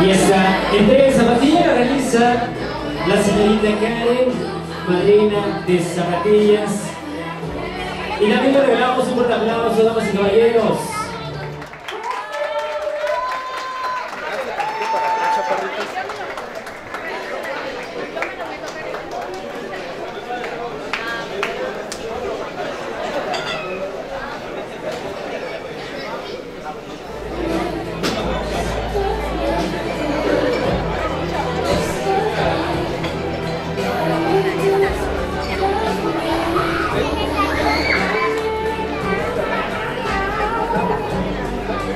Y esta entrega de zapatillas la realiza la señorita Karen, madrina de zapatillas. Y también le regalamos un fuerte aplauso, damas y caballeros.